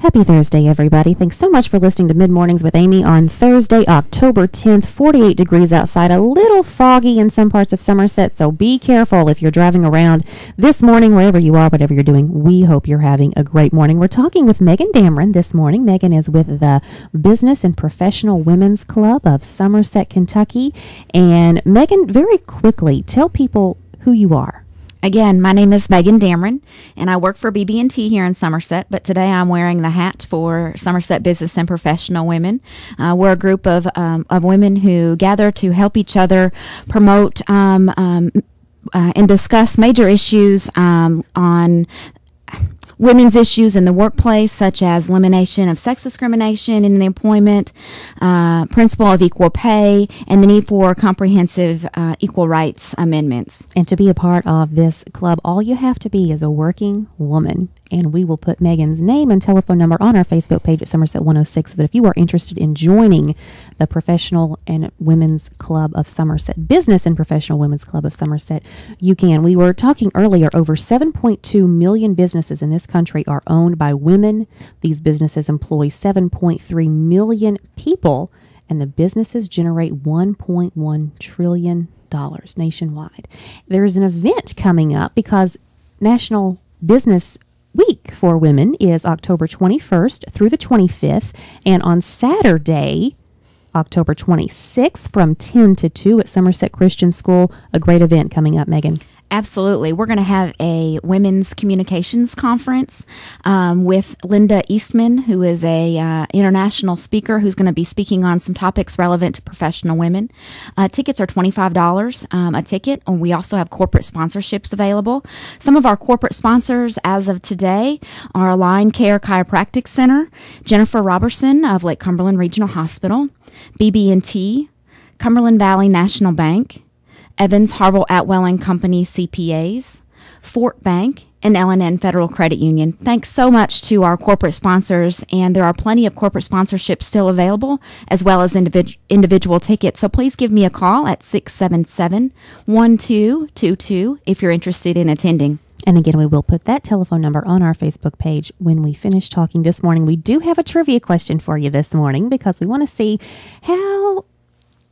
Happy Thursday, everybody. Thanks so much for listening to Mid Mornings with Amy on Thursday, October 10th. 48 degrees outside, a little foggy in some parts of Somerset, so be careful if you're driving around this morning, wherever you are, whatever you're doing. We hope you're having a great morning. We're talking with Megan Damron this morning. Megan is with the Business and Professional Women's Club of Somerset, Kentucky. And Megan, very quickly, tell people who you are. Again, my name is Megan Damron, and I work for BB&T here in Somerset. But today, I'm wearing the hat for Somerset Business and Professional Women. Uh, we're a group of um, of women who gather to help each other promote um, um, uh, and discuss major issues um, on women's issues in the workplace, such as elimination of sex discrimination in the employment, uh, principle of equal pay, and the need for comprehensive uh, equal rights amendments. And to be a part of this club, all you have to be is a working woman and we will put Megan's name and telephone number on our Facebook page at Somerset 106 so that if you are interested in joining the Professional and Women's Club of Somerset, Business and Professional Women's Club of Somerset, you can. We were talking earlier, over 7.2 million businesses in this country are owned by women. These businesses employ 7.3 million people, and the businesses generate 1.1 trillion dollars nationwide. There's an event coming up because National Business week for women is October 21st through the 25th. And on Saturday, October 26th from 10 to 2 at Somerset Christian School, a great event coming up, Megan. Absolutely. We're going to have a women's communications conference um, with Linda Eastman, who is a uh, international speaker who's going to be speaking on some topics relevant to professional women. Uh, tickets are $25 um, a ticket, and we also have corporate sponsorships available. Some of our corporate sponsors as of today are Align Care Chiropractic Center, Jennifer Robertson of Lake Cumberland Regional Hospital, BB&T, Cumberland Valley National Bank, Evans Harville Atwell and Company CPAs, Forcht Bank, and L&N Federal Credit Union. Thanks so much to our corporate sponsors, and there are plenty of corporate sponsorships still available, as well as individ- individual tickets. So please give me a call at 677 1222 if you're interested in attending. And again, we will put that telephone number on our Facebook page when we finish talking this morning. We do have a trivia question for you this morning because we want to see how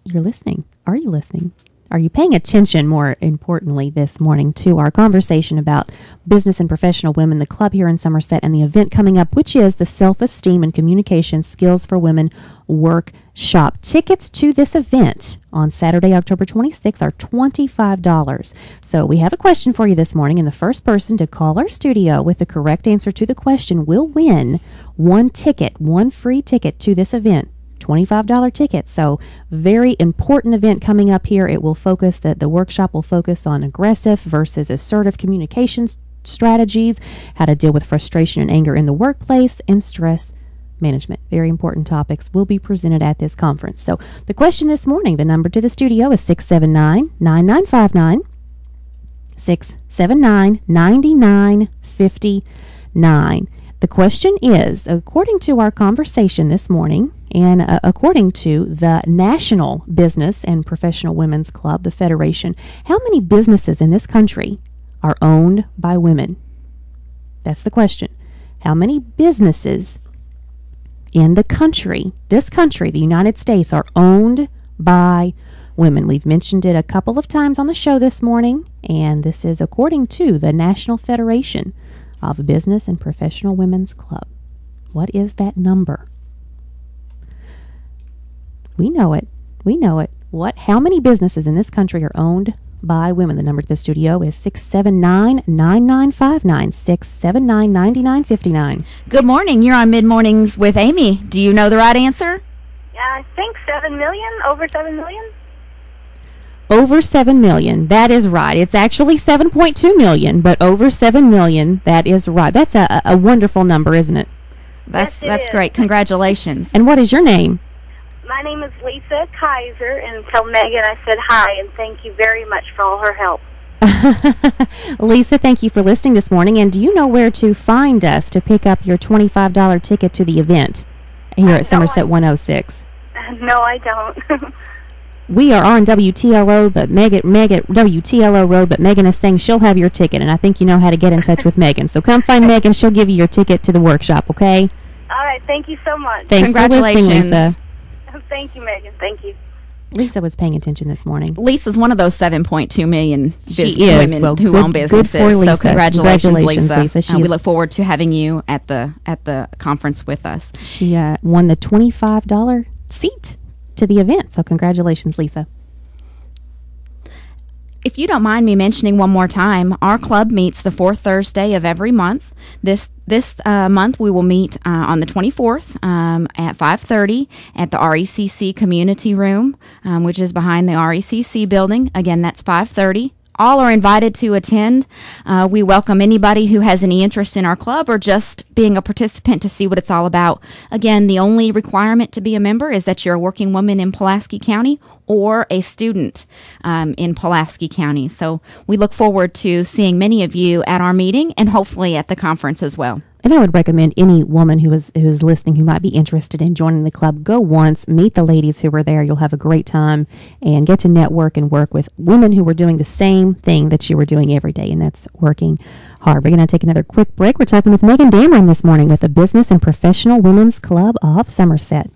you're listening. Are you listening? Are you paying attention, more importantly, this morning to our conversation about business and professional women, the club here in Somerset, and the event coming up, which is the Self Esteem and Communication Skills for Women Workshop? Tickets to this event on Saturday, October 26th are $25. So we have a question for you this morning, and the first person to call our studio with the correct answer to the question will win one ticket, one free ticket to this event $25 ticket. So, very important event coming up here. It will focus that the workshop will focus on aggressive versus assertive communications strategies, how to deal with frustration and anger in the workplace, and stress management. Very important topics will be presented at this conference. So, the question this morning, the number to the studio is 679 9959. 679 9959. The question is according to our conversation this morning, and uh, according to the National Business and Professional Women's Club, the Federation, how many businesses in this country are owned by women? That's the question. How many businesses in the country, this country, the United States, are owned by women? We've mentioned it a couple of times on the show this morning, and this is according to the National Federation of Business and Professional Women's Club. What is that number? We know it. We know it. What? How many businesses in this country are owned by women? The number to the studio is 679 9959. 679 9959. Good morning. You're on Mid Mornings with Amy. Do you know the right answer? Yeah, I think 7 million, over 7 million. Over 7 million. That is right. It's actually 7.2 million, but over 7 million. That is right. That's a, a wonderful number, isn't it? That's Yes, it that's is. great. Congratulations. And what is your name? My name is Lisa Kaiser, and tell Megan I said hi and thank you very much for all her help. Lisa, thank you for listening this morning. And do you know where to find us to pick up your $25 ticket to the event here at no, Somerset I- 106? no, I don't. We are on WTLO, but Megan, Megan, WTLO Road, but Megan is saying she'll have your ticket, and I think you know how to get in touch with Megan. So come find Megan; she'll give you your ticket to the workshop. Okay? All right. Thank you so much. Thanks for listening, Congratulations. Lisa. Thank you, Megan. Thank you. Lisa was paying attention this morning. Lisa's one of those 7.2 million She is. women Well, who good- own good for businesses. Lisa. So congratulations, Congratulations, Lisa. Lisa. She Uh, we look forward to having you at the at the conference with us. She uh, won the $25 seat to the event. So, congratulations, Lisa. If you don't mind me mentioning one more time, our club meets the fourth Thursday of every month. This this uh, month we will meet uh, on the 24th um, at 5:30 at the RECC Community Room, um, which is behind the RECC building. Again, that's 5:30. All are invited to attend. Uh, we welcome anybody who has any interest in our club or just being a participant to see what it's all about. Again, the only requirement to be a member is that you're a working woman in Pulaski County or a student um, in Pulaski County. So we look forward to seeing many of you at our meeting and hopefully at the conference as well. And I would recommend any woman who is who is listening who might be interested in joining the club go once, meet the ladies who were there. You'll have a great time and get to network and work with women who were doing the same thing that you were doing every day, and that's working hard. We're going to take another quick break. We're talking with Megan Damron this morning with the Business and Professional Women's Club of Somerset.